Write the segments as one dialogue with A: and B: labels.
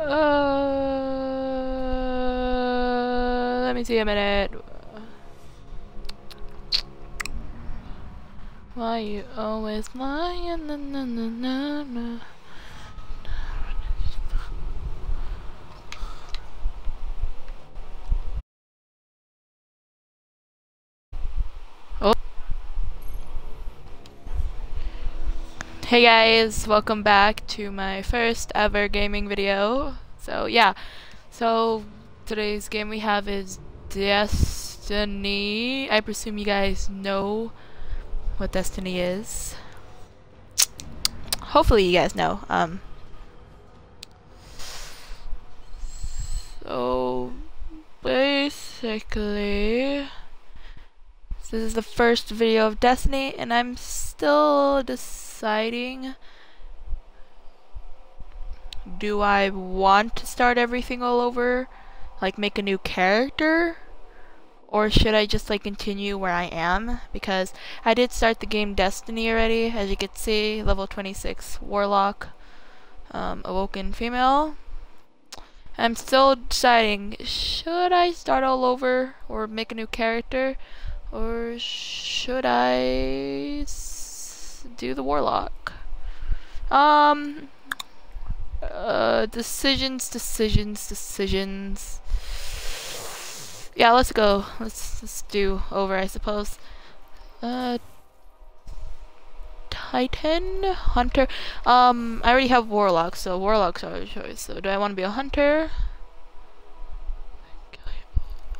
A: Uh, let me see a minute. Why you always lying? Na, na, na, na, na. Oh. Hey guys, welcome back to my first ever gaming video. So yeah, so today's game we have is Destiny. I presume you guys know what Destiny is. Hopefully you guys know. Um, so basically, this is the first video of Destiny, and I'm still deciding. Do I want to start everything all over? Like make a new character? or should I just like continue where I am because I did start the game Destiny already as you can see level 26 Warlock um, Awoken Female I'm still deciding should I start all over or make a new character or should I do the Warlock um uh, decisions decisions decisions yeah, let's go. Let's, let's do over, I suppose. Uh, Titan? Hunter? Um, I already have Warlock, so Warlock's our choice. So do I want to be a Hunter?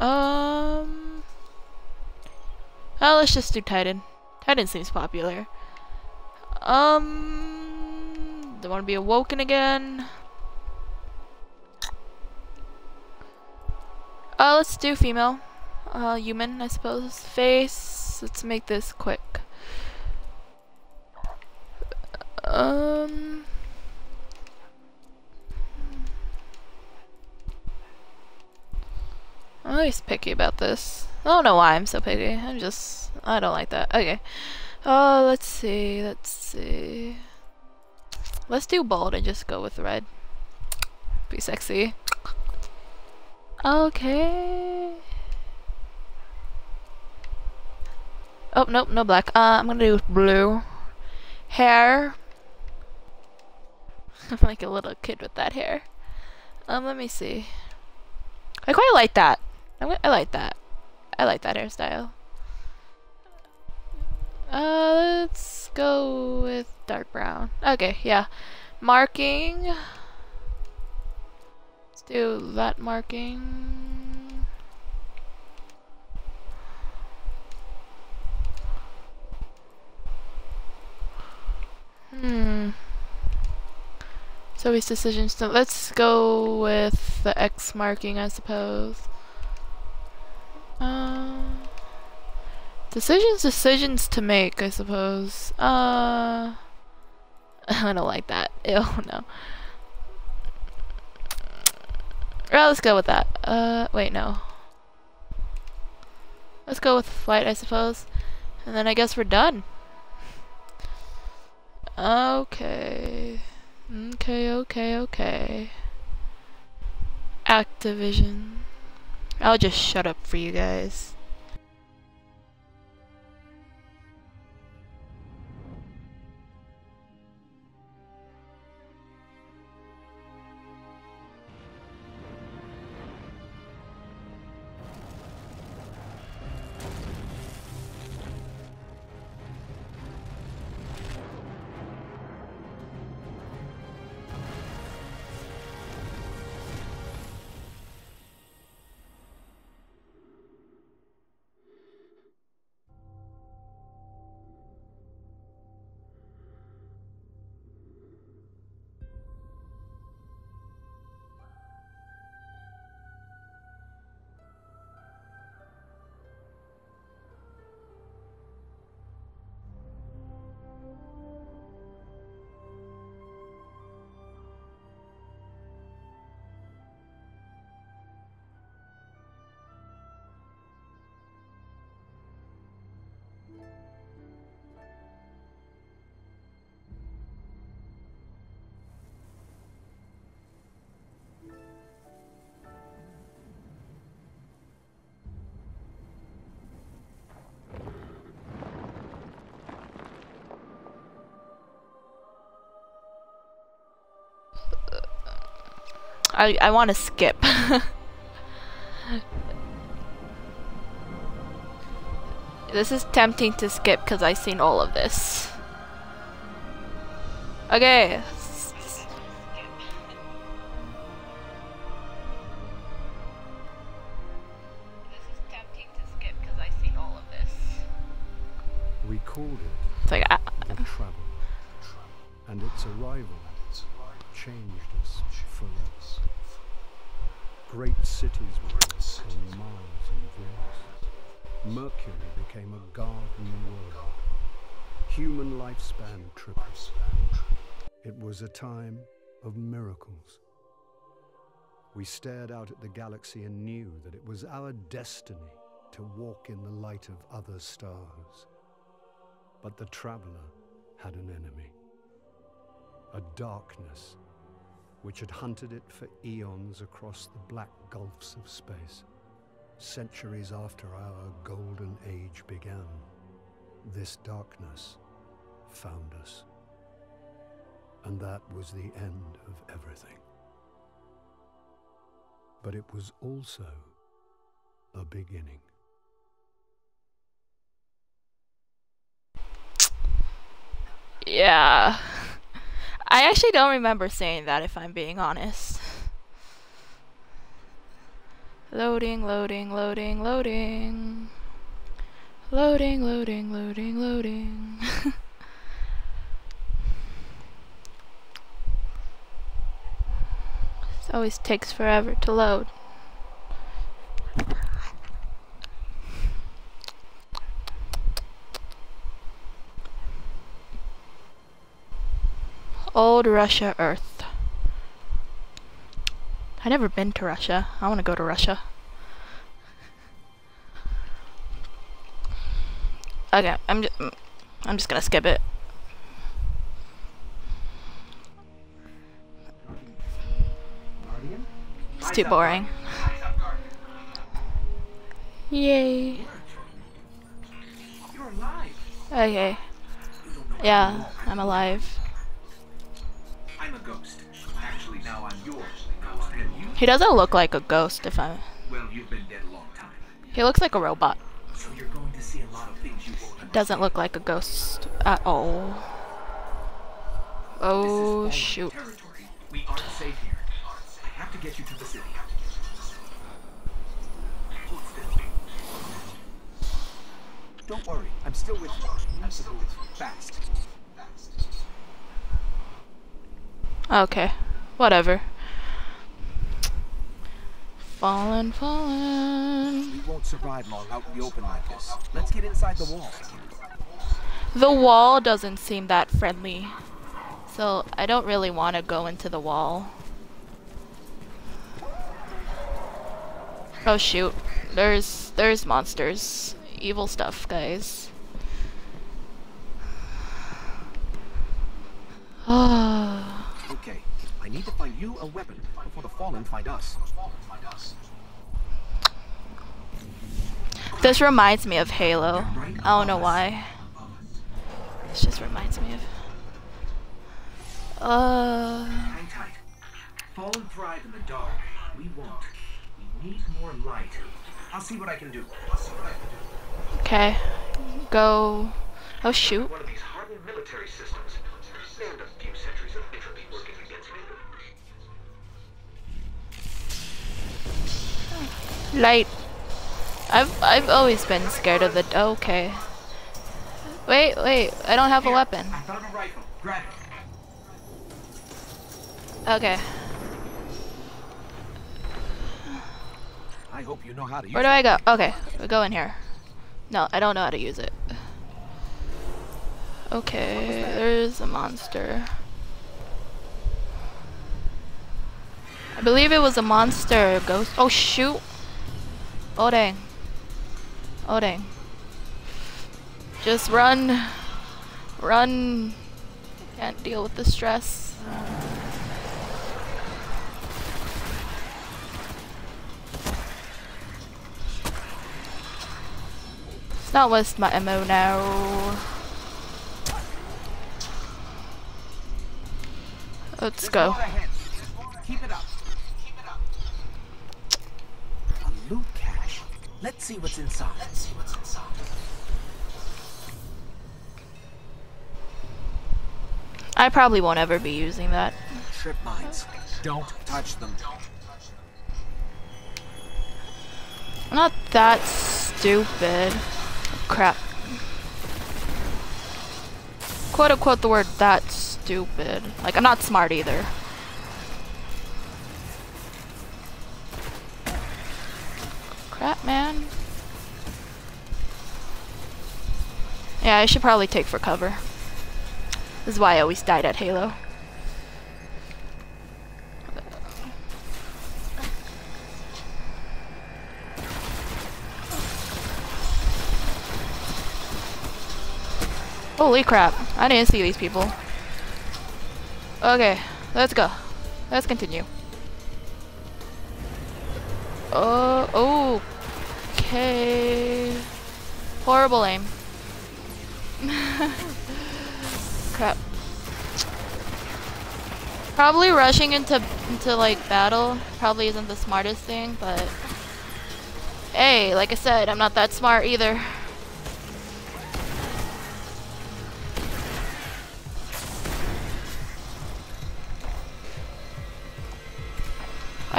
A: Um... Oh, let's just do Titan. Titan seems popular. Um... Do I want to be awoken again? Uh, let's do female. Uh, human, I suppose. Face. Let's make this quick. Um. I'm always picky about this. I don't know why I'm so picky. I'm just, I don't like that. Okay. Uh, let's see, let's see. Let's do bold and just go with red. Be sexy. Okay. Oh, nope, no black. Uh, I'm gonna do blue. Hair. I'm like a little kid with that hair. Um, let me see. I quite like that. I, I like that. I like that hairstyle. Uh, let's go with dark brown. Okay, yeah. Marking Let's do that marking. Hmm. So his decisions to let's go with the X marking I suppose. Uh, decisions decisions to make I suppose. Uh I don't like that. Ew no. Well, let's go with that. Uh, wait, no. Let's go with flight, I suppose. And then I guess we're done. Okay. Okay, okay, okay. Activision. I'll just shut up for you guys. I I want to skip. this is tempting to skip because I've seen all of this. Okay.
B: Time of miracles. We stared out at the galaxy and knew that it was our destiny to walk in the light of other stars. But the traveler had an enemy. A darkness which had hunted it for eons across the black gulfs of space. Centuries after our golden age began, this darkness found us. And that was the end of everything. But it was also a beginning.
A: yeah. I actually don't remember saying that if I'm being honest. Loading, loading, loading, loading. Loading, loading, loading, loading. it always takes forever to load. Old Russia Earth. I've never been to Russia. I want to go to Russia. Okay, I'm just, I'm just gonna skip it. It's too boring. Yay. Okay. Yeah, I'm alive.
C: I'm a ghost. Actually, now I'm yours.
A: He doesn't look like a ghost if I'm.
C: well, you've been dead a long time.
A: He looks like a robot.
C: So you're going to see a lot of things you won't understand.
A: Doesn't look like a ghost at all.
C: This is
A: Oh
C: Fallen
A: shoot.
C: Territory. We aren't safe here. I have to get you to the city. Hold still. Don't worry, I'm still with you. Have to move fast.
A: Okay. Whatever. Fallen, fallen.
C: We won't survive long out in the open like this. Let's get inside the wall.
A: The wall doesn't seem that friendly. So I don't really want to go into the wall. Oh shoot. There's there's monsters. Evil stuff, guys. Ah.
C: Okay, I need to find you a weapon before the Fallen find us.
A: This reminds me of Halo. I don't know why. This just reminds me of. Uh.
C: Fallen thrive in the dark. We won't. Need more light. I'll see what I can do. I'll see what I can do.
A: Okay. Go. Oh shoot.
C: One of these hardened military systems. Few centuries of entropy working against me.
A: Light. I've I've always been scared of the. Okay. Wait, wait. I don't have a weapon.
C: I found a rifle. Grab it.
A: Okay.
C: I hope you know how to use
A: Where do I go? Okay, we go in here. No, I don't know how to use it. Okay, there's a monster. I believe it was a monster ghost. Oh shoot! Oh dang. Oh dang. Just run. Run. Can't deal with the stress. Let's not waste my ammo now. Let's go.
C: more ahead. Keep it up. loot cache. Let's see what's inside. Let's see what's inside.
A: I probably won't ever be using that.
C: Trip mines. Don't touch them.
A: I'm not that stupid. Crap. Quote unquote the word that stupid. Like, I'm not smart either. Crap, man. Yeah, I should probably take for cover. This is why I always died at Halo. Holy crap. I didn't see these people. Okay, let's go. Let's continue. Oh, okay. Horrible aim. Crap. Probably rushing into into like battle probably isn't the smartest thing, but hey, like I said, I'm not that smart either.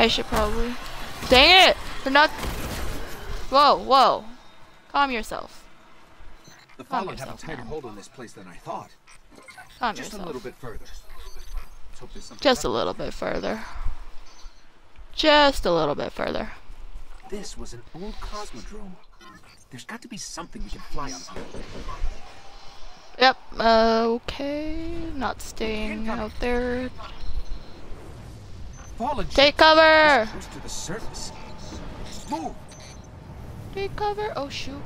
A: I should probably. Dang it! They're not. Whoa, whoa. Calm yourself.
C: The
A: Calm
C: Fallen have a
A: yourself,
C: tighter hold on this place than I thought.
A: Calm
C: Just a little bit further. Let's hope there's something
A: Just a little bit further. Just a little bit further.
C: This was an old cosmodrome. There's got to be something we can fly on.
A: Yep, uh, okay. Not staying out there. Take cover!
C: to the surface. Move!
A: Take cover! Oh shoot.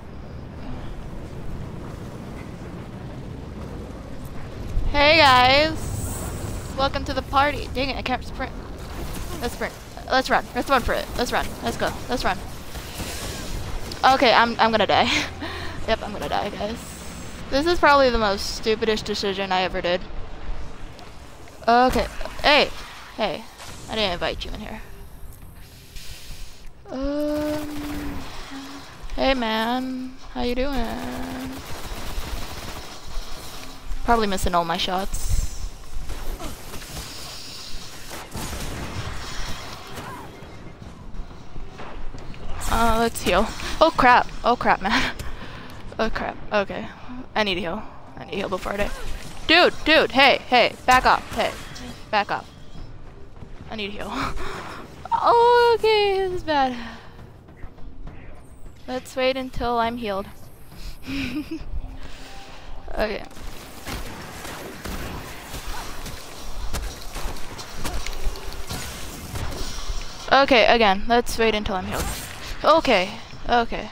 A: Hey guys! Welcome to the party. Dang it, I can't sprint. Let's sprint. Let's run. Let's run for it. Let's run. Let's go. Let's run. Okay, I'm I'm gonna die. yep, I'm gonna die, guys. This is probably the most stupidest decision I ever did. Okay. Hey. Hey. I didn't invite you in here. Um. Hey, man. How you doing? Probably missing all my shots. Uh, let's heal. Oh crap. Oh crap, man. Oh crap. Okay. I need to heal. I need to heal before I die. Dude, dude, hey, hey, back off. Hey, back off. I need to heal. okay, this is bad. Let's wait until I'm healed. okay. Okay, again, let's wait until I'm healed. Okay, okay.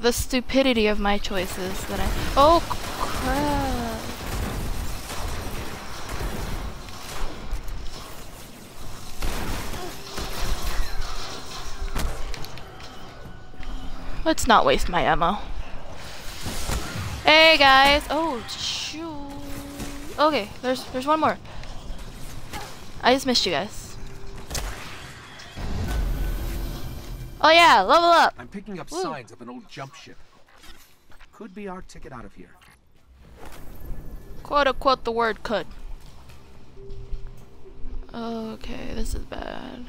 A: The stupidity of my choices that I. Oh crap! Let's not waste my ammo. Hey guys! Oh shoot! Okay, there's there's one more. I just missed you guys. Oh yeah, level up!
C: I'm picking up
A: Woo.
C: signs of an old jump ship. Could be our ticket out of here.
A: Quote unquote the word could. Okay, this is bad.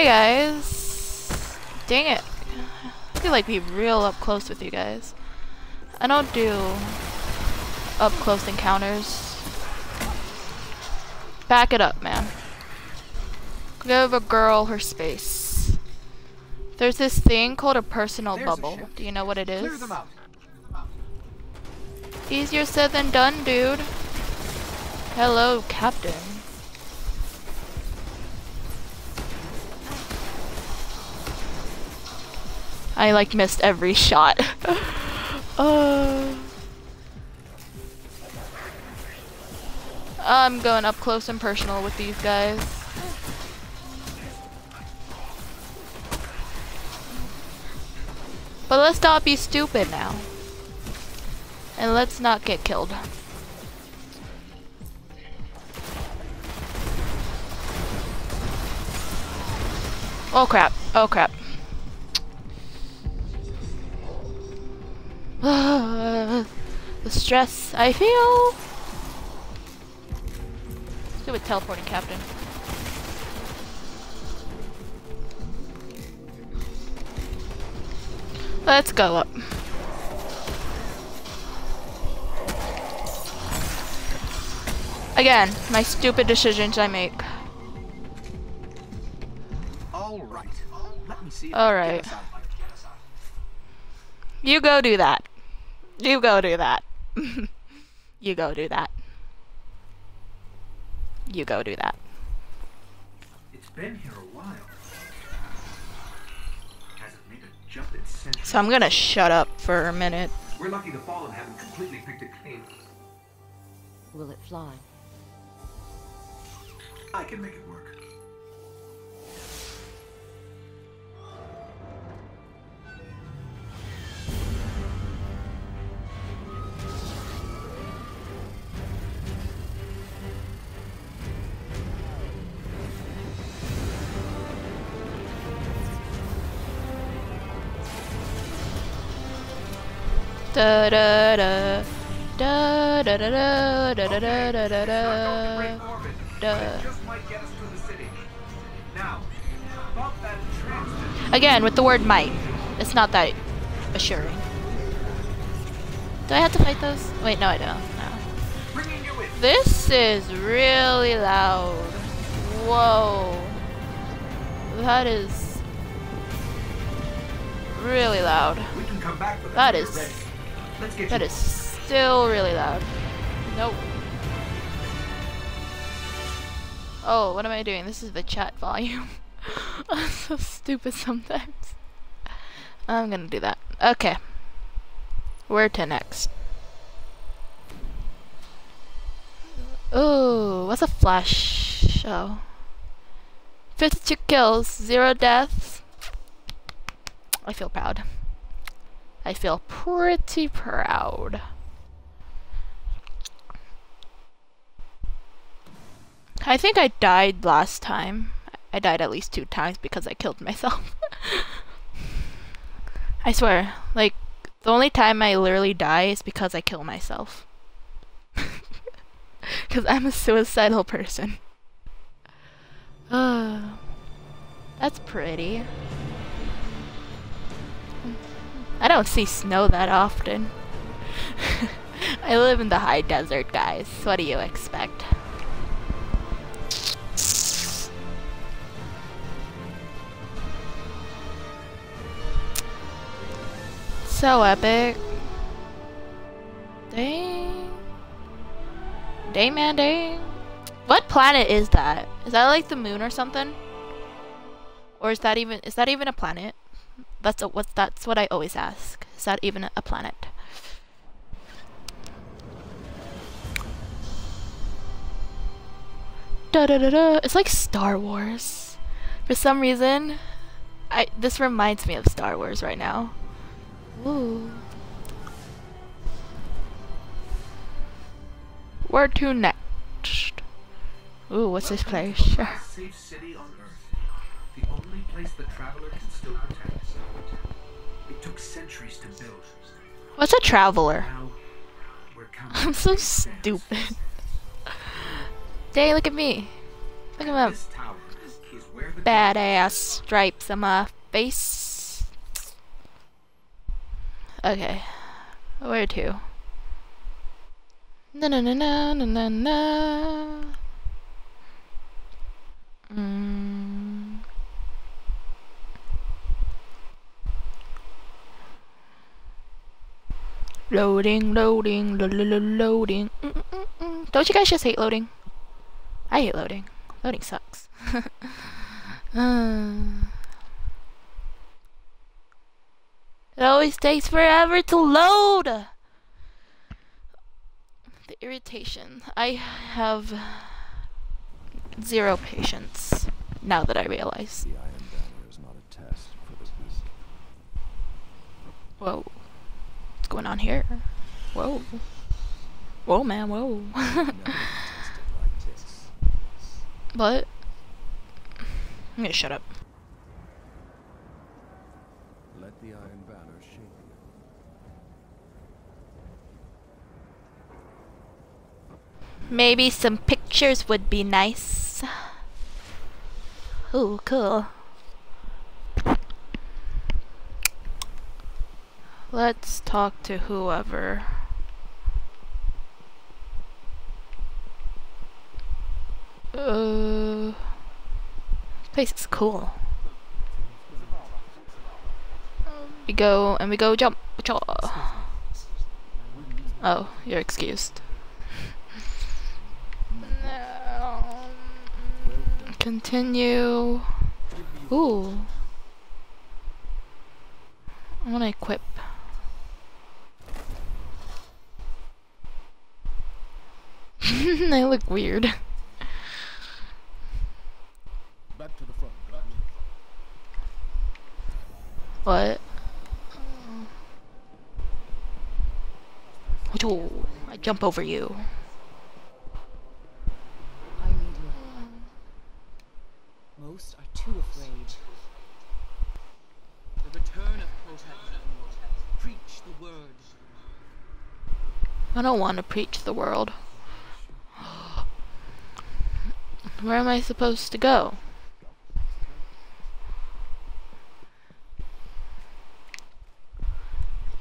A: Hey guys! Dang it. I feel like be real up close with you guys. I don't do up close encounters. Back it up, man. Give a girl her space. There's this thing called a personal
C: There's
A: bubble.
C: ship.
A: Do you know what it is? Easier said than done, dude. Hello, Captain. I like missed every shot. uh, I'm going up close and personal with these guys. But let's not be stupid now. And let's not get killed. Oh crap. Oh crap. the stress I feel. Stupid teleporting captain. Let's go up. Again, my stupid decisions I make.
C: All right. Let me see. if
A: All right.
C: get us out of here.
A: You go do that. You go do that. you go do that. You go do that.
C: It's been here a while. Hasn't made a jump in.
A: So I'm gonna shut up for a minute.
C: We're lucky the Fallen haven't completely picked it clean.
D: Will it fly?
C: I can make it
A: Da da da. Da da da da da da da da da. Duh. Again, with the word might. It's not that assuring. Do I have to fight those? Wait, no I don't. No. This is really loud. Whoa. That is really loud. That is-.
C: Let's get
A: That
C: you
A: is still really loud. Nope. Oh, what am I doing? This is the chat volume. I'm so stupid sometimes. I'm gonna do that. Okay. Where to next? Ooh, what's a flash show? 52 kills, 0 deaths. I feel proud. I feel pretty proud. I think I died last time. I died at least two times because I killed myself. I swear, like, the only time I literally die is because I kill myself. Because I'm a suicidal person. Uh, that's pretty. I don't see snow that often. I live in the high desert, guys. What do you expect? So epic. Dang. Dang, man, dang. What planet is that? Is that like the moon or something? Or is that even is that even a planet? That's a, what that's what I always ask. Is that even a planet? Da da da da. It's like Star Wars. For some reason, I this reminds me of Star Wars right now. Ooh. Where to next? Ooh, what's this place?
C: to centuries to build.
A: What's a traveler?
C: Now, we're counting
A: I'm so stupid. Dang, look at me. Look at my
C: This tower is where the
A: badass stripes on my face. Okay. Where to? Na na na na na na na. Mm. Loading, loading, lo lo lo loading. Mm, mm, mm, mm. Don't you guys just hate loading? I hate loading. Loading sucks. Uh, it always takes forever to load. The irritation. I have zero patience now that I realize.
B: The Iron Banner is not a test for the.
A: Whoa. Going on here? Whoa. Whoa, man, whoa. but, I'm gonna shut up.
B: Let the Iron Banner you.
A: Maybe some pictures would be nice. Ooh, cool. Let's talk to whoever. Uh, this place is cool. We go and we go jump. Oh, you're excused. Continue. Ooh. I want to equip. I look weird.
B: Back to the front, Gladney.
A: What? Oh, I jump over you.
D: I need you. Most are too afraid.
E: The return of Protect. Preach the word.
A: I don't want to preach the world. Where am I supposed to go?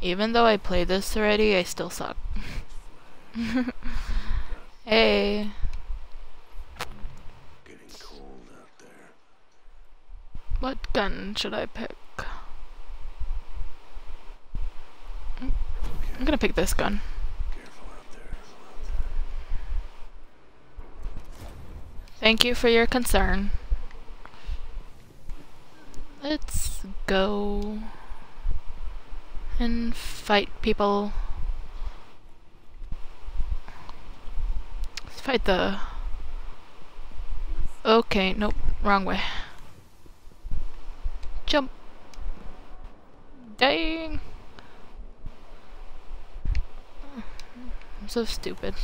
A: Even though I played this already, I still suck. hey.
B: Getting cold out there.
A: What gun should I pick? I'm gonna pick this gun.
B: Careful out there.
A: Thank you for your concern. Let's go and fight people. Let's fight the. Okay, nope, wrong way. Jump. Dang. I'm so stupid.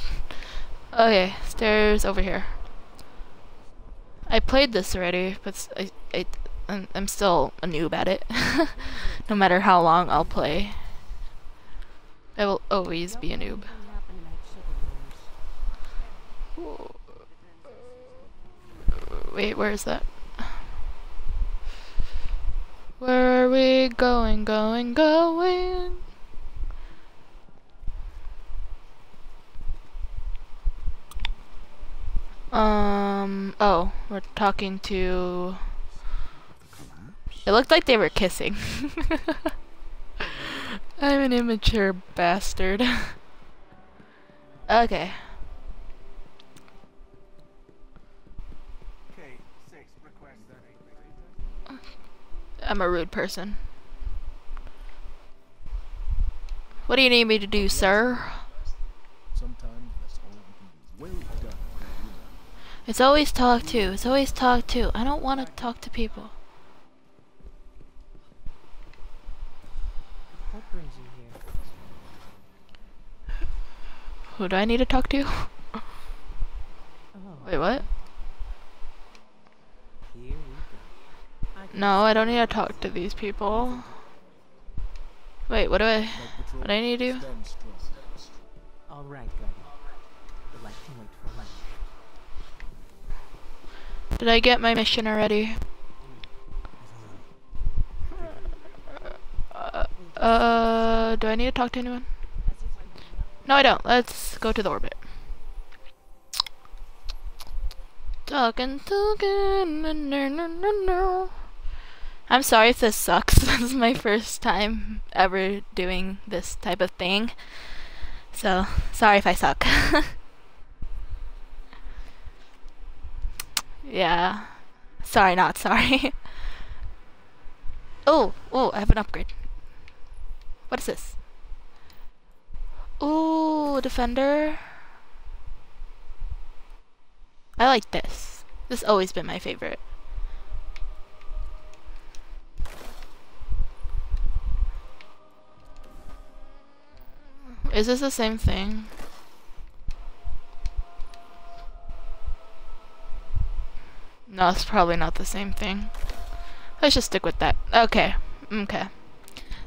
A: Okay, stairs over here. I played this already, but I, I, I'm still a noob at it. no matter how long I'll play. I will always be a noob. Wait, where is that? Where are we going, going, going? Um, oh, we're talking to... It looked like they were kissing. I'm an immature bastard. okay. I'm a rude person. What do you need me to do, sir? It's always talk to. It's always talk to. I don't want to talk to people.
D: What brings you here?
A: Who do I need to talk to?
D: Oh,
A: Wait, what?
D: here we go. I
A: No, I don't need to talk to these people. Wait, what do I... What do I need to do?
B: Stand strong.
A: Did I get my mission already? Uh, uh, do I need to talk to anyone? No, I don't. Let's go to the orbit. Talking, talking, no, no, no, no, no. I'm sorry if this sucks. this is my first time ever doing this type of thing. So, sorry if I suck. yeah. Sorry, not sorry. oh, oh, I have an upgrade. What is this? Ooh, defender. I like this. This has always been my favorite. Is this the same thing? No, it's probably not the same thing. Let's just stick with that. Okay. Okay.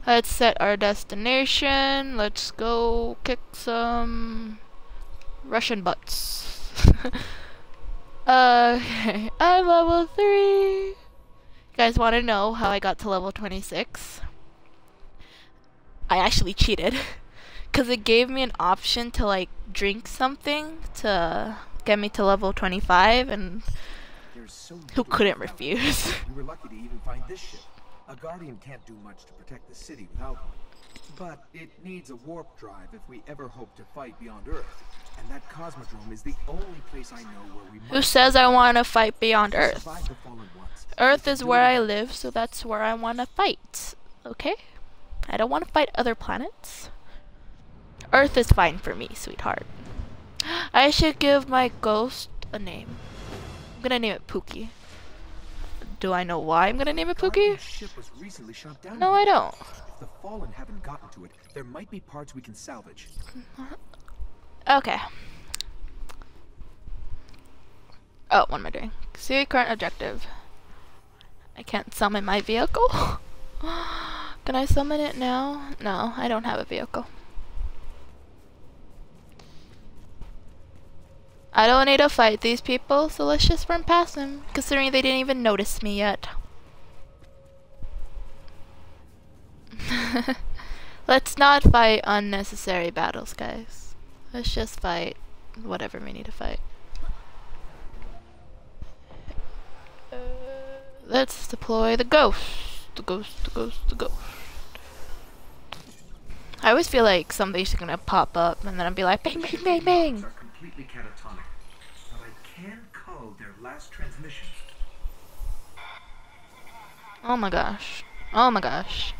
A: Let's set our destination. Let's go kick some Russian butts. okay. I'm level 3. You guys want to know how I got to level 26? I actually cheated. Because it gave me an option to like drink something to get me to level 25 and
C: so
A: who couldn't refuse?
C: We were lucky to even find this ship. A guardian can't do much to protect the city without one. But it needs a warp drive if we ever hope to fight beyond Earth. And that cosmodrome is the only place I know where we
A: Who says I want to fight beyond Earth?
C: survive the fallen ones.
A: Earth is where I live, so that's where I want to fight. Okay? I don't want to fight other planets. Earth is fine for me, sweetheart. I should give my ghost a name. I'm gonna name it Pookie. Do I know why I'm gonna name it Pookie?
C: ship was recently shot down.
A: No, I don't.
C: If the fallen haven't gotten to it, there might be parts we can salvage.
A: Okay. Oh, what am I doing? See current objective. I can't summon my vehicle. Can I summon it now? No, I don't have a vehicle. I don't need to fight these people, so let's just run past them, considering they didn't even notice me yet. let's not fight unnecessary battles, guys. Let's just fight whatever we need to fight. Let's deploy the ghost. The ghost, the ghost, the ghost. I always feel like somebody's gonna pop up and then I'll be like, bang, bang, bang, bang.
C: Are completely catatonic, but I can transmission.
A: Oh my gosh. Oh my gosh.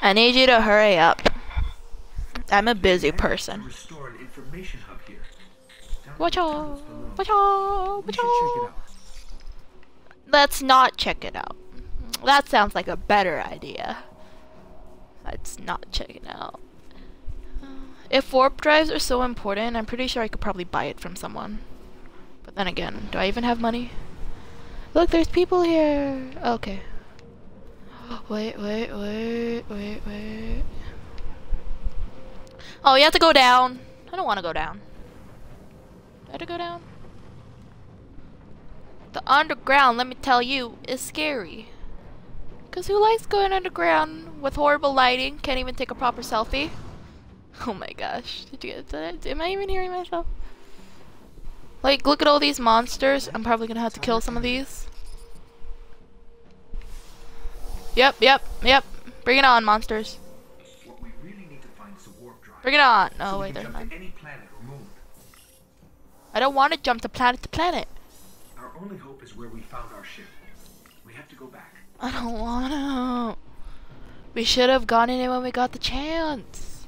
A: I need you to hurry up. I'm a busy person.
C: Restore an information hub here.
A: Watch out! Watch out! Watch
C: should check it
A: out!
C: out.
A: Let's not check it out. That sounds like a better idea. Let's not check it out. If warp drives are so important, I'm pretty sure I could probably buy it from someone. But then again, do I even have money? Look, there's people here! Okay. Wait, wait, wait, wait, wait. Oh, you have to go down. I don't want to go down. I have to go down? The underground, let me tell you, is scary. Cause who likes going underground with horrible lighting? Can't even take a proper selfie. Oh my gosh, did you get that? Am I even hearing myself? Like, look at all these monsters. I'm probably gonna have to kill some of these. Yep, yep, yep. Bring it on, monsters. Bring it on.
C: so
A: Oh wait, there's
C: planet.
A: I don't want to jump to planet to planet.
C: Our only hope is where we found our ship. We have to go back.
A: I don't wanna. We should have gone in it when we got the chance.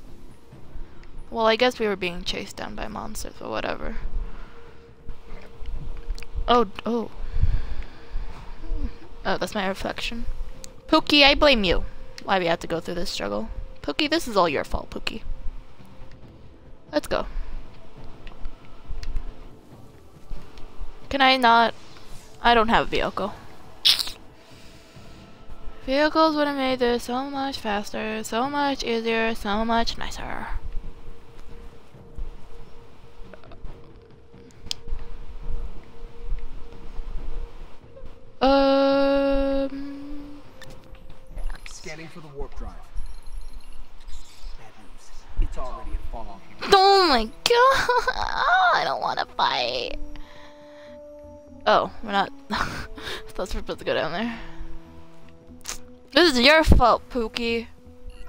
A: Well, I guess we were being chased down by monsters, but whatever. Oh, oh. Oh, that's my reflection. Pookie, I blame you. Why we had to go through this struggle. Pookie, this is all your fault, Pookie. Let's go. Can I not? I don't have a vehicle. Vehicles would have made this so much faster, so much easier, so much nicer. Um,
C: Scanning for the warp drive. It's already in fall.
A: oh my god! I don't want to fight. Oh, we're not. I thought we were supposed to go down there. This is your fault, Pookie.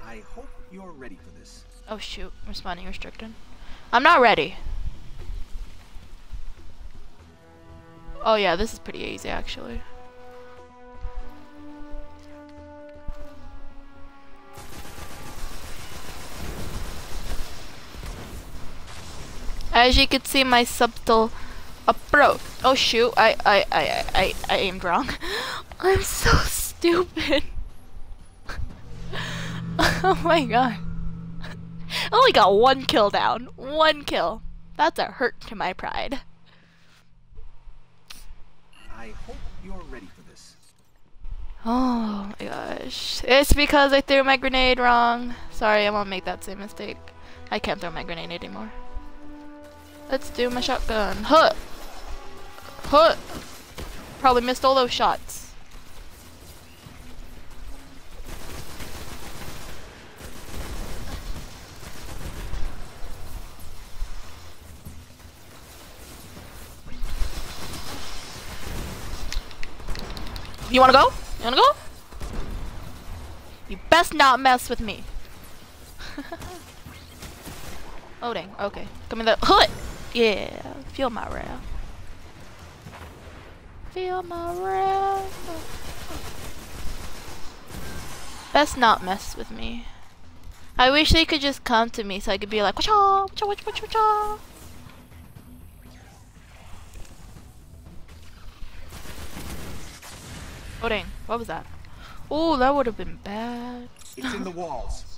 C: I hope you're ready for this.
A: Oh shoot, responding restricted. I'm not ready. Oh yeah, this is pretty easy actually. As you can see my subtle approach. Oh shoot, I, I, I, I, I aimed wrong. I'm so stupid. oh my god. I only got one kill down. One kill. That's a hurt to my pride.
C: I hope you're ready for this.
A: Oh my gosh. It's because I threw my grenade wrong. Sorry, I won't make that same mistake. I can't throw my grenade anymore. Let's do my shotgun. Huh! Huh! Probably missed all those shots. You wanna go? You wanna go? You best not mess with me. oh dang, okay. Come in the hood! Yeah, feel my wrath. Feel my wrath. Best not mess with me. I wish they could just come to me so I could be like, wacha, wacha, wacha, wacha, wacha. Oh dang, what was that? Oh, that would have been bad.
C: It's in the walls.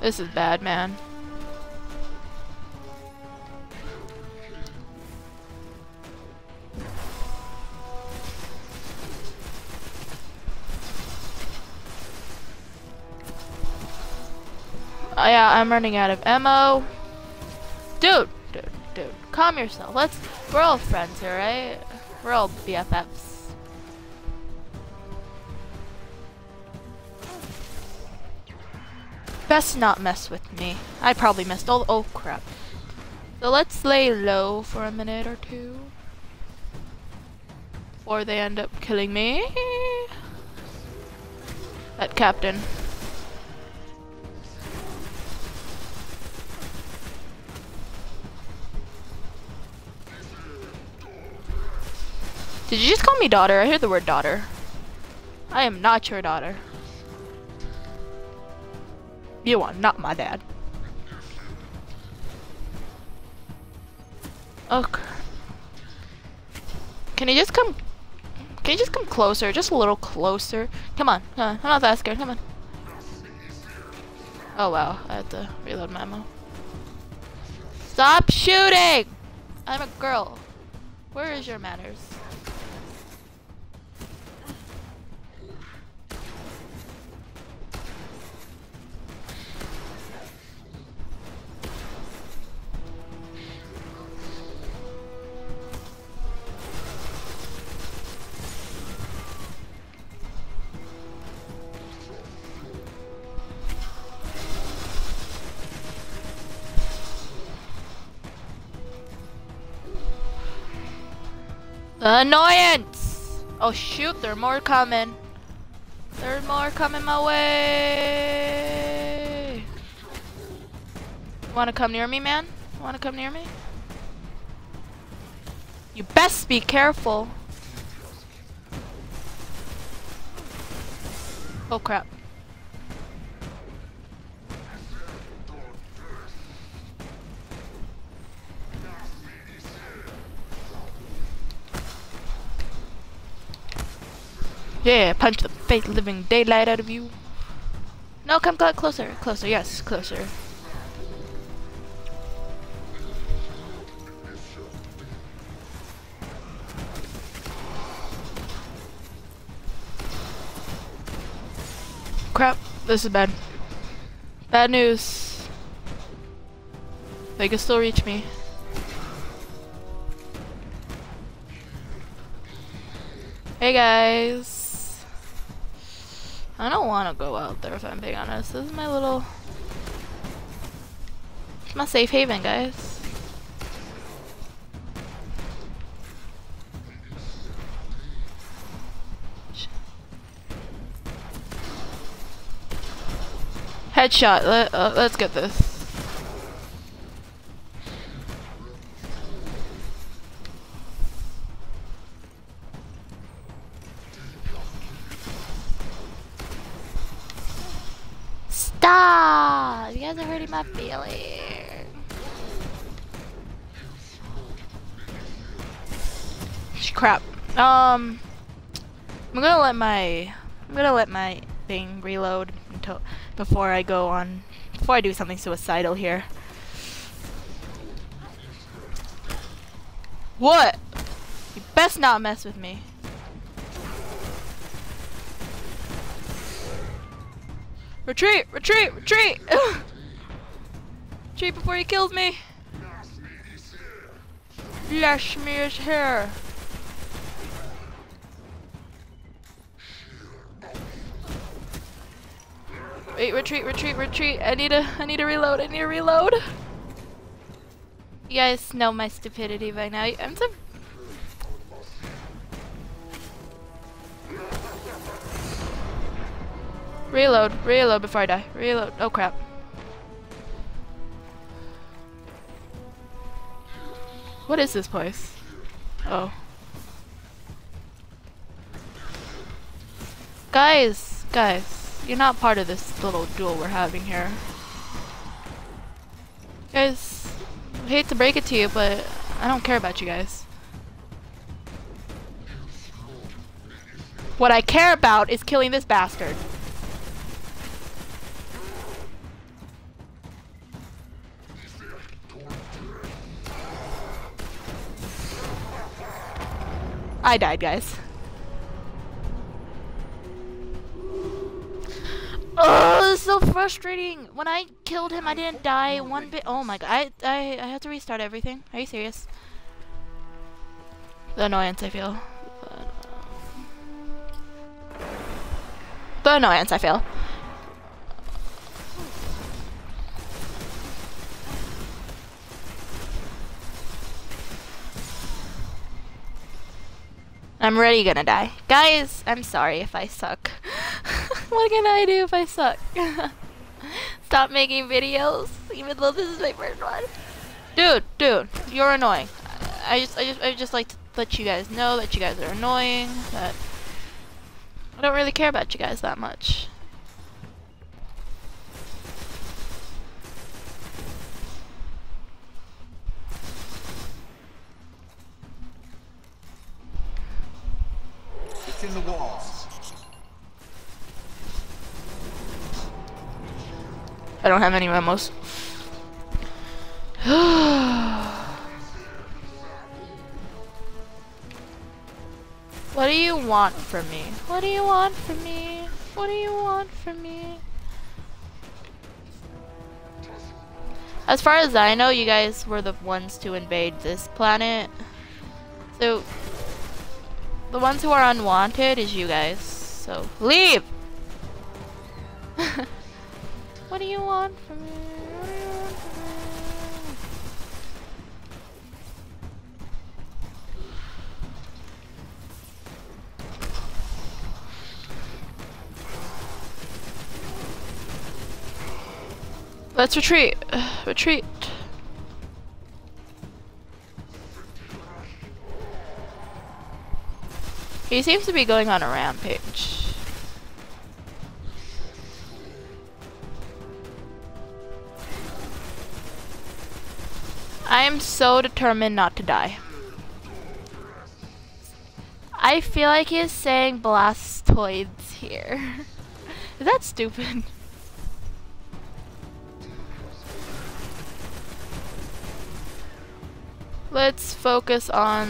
A: This is bad, man. Oh, yeah, I'm running out of ammo. Dude, calm yourself. Let's, we're all friends here, right? We're all BFFs. Best not mess with me. I probably missed all, oh crap. So let's lay low for a minute or two. Or they end up killing me. That captain. Did you just call me daughter? I hear the word daughter. I am not your daughter. You are not my dad. Okay. Can you just come? Can you just come closer? Just a little closer. Come on. Come on. I'm not that scared. Come on. Oh wow. I have to reload my ammo. Stop shooting! I'm a girl. Where is your manners? Annoyance! Oh shoot, there are more coming. There are more coming my way. You wanna come near me, man? You wanna come near me? You best be careful. Oh crap. Yeah, punch the fake living daylight out of you. No, come cl closer, closer, yes, closer. Crap, this is bad. Bad news. They can still reach me. Hey guys. I don't want to go out there if I'm being honest. This is my little... It's my safe haven, guys. Headshot. Let, uh, let's get this. Um, I'm gonna let my I'm gonna let my thing reload until before I go on before I do something suicidal here. What? You best not mess with me. Retreat! Retreat! Retreat! retreat before he kills me! Lashmi is here! Wait, retreat, retreat, retreat. I need a I need a reload, I need a reload. You guys know my stupidity by now. I'm so Reload, reload before I die. Reload. Oh crap. What is this place? Oh. Guys, guys, you're not part of this little duel we're having here. Guys, I hate to break it to you, but I don't care about you guys. What I care about is killing this bastard. I died, guys. Frustrating. When I killed him, I didn't die one bit. Oh my god, I, I, I have to restart everything. Are you serious? The annoyance I feel. The annoyance I feel. I'm already gonna die. Guys, I'm sorry if I suck. what can I do if I suck? Stop making videos, even though this is my first one. Dude, dude, you're annoying. I just, I just, I just like to let you guys know that you guys are annoying. That I don't really care about you guys that much.
C: It's in the walls.
A: I don't have any memos. what do you want from me? What do you want from me? What do you want from me? As far as I know, you guys were the ones to invade this planet. So, the ones who are unwanted is you guys. So, leave! what do you want from me? What do you want from me? Let's retreat. retreat. He seems to be going on a rampage. I am so determined not to die. I feel like he's saying blastoids here. Is that stupid? Let's focus on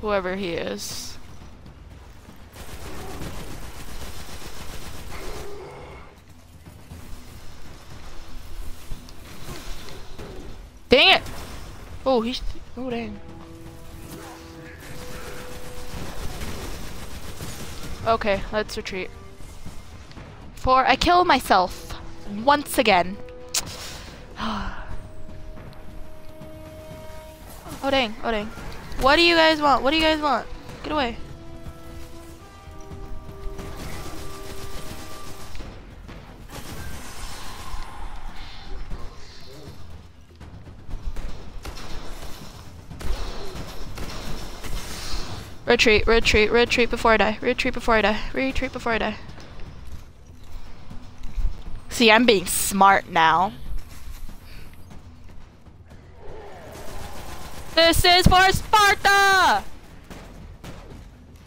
A: whoever he is. Dang it! Oh, he's. Oh, dang. Okay, let's retreat. For I kill myself once again. Oh dang, oh dang. What do you guys want? What do you guys want? Get away. Retreat, retreat, retreat before I die. Retreat before I die. Retreat before I die. See, I'm being smart now. This is for Sparta!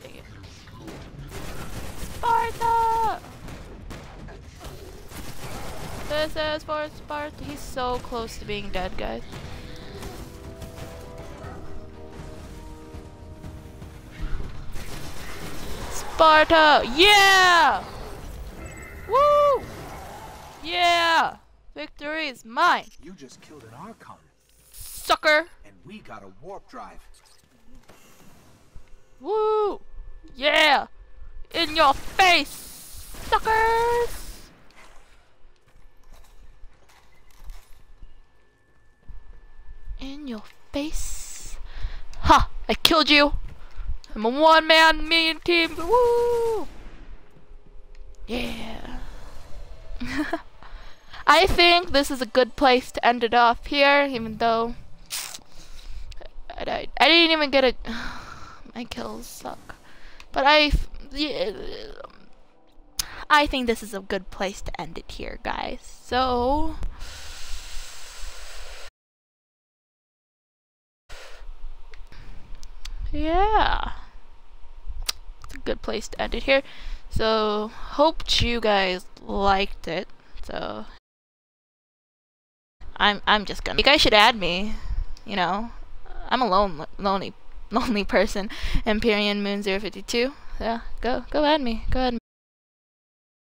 A: Dang it. Sparta! This is for Sparta. He's so close to being dead, guys. Sparta! Yeah! Woo! Yeah! Victory is mine,
C: You just killed an Archon,
A: sucker!
C: and we got a warp drive.
A: Woo! Yeah! In your face, suckers! In your face. Ha! I killed you! I'm a one man mean team. Woo! Yeah. I think this is a good place to end it off here, even though I died. I didn't even get a. My kills suck. But I. yeah, I think this is a good place to end it here, guys. So. Yeah. Good place to end it here. So, hope you guys liked it. So, I'm I'm just gonna. You guys should add me. You know, I'm a lone, lonely, lonely person. Empyrean Moon 052. Yeah, go go add me. Go add me.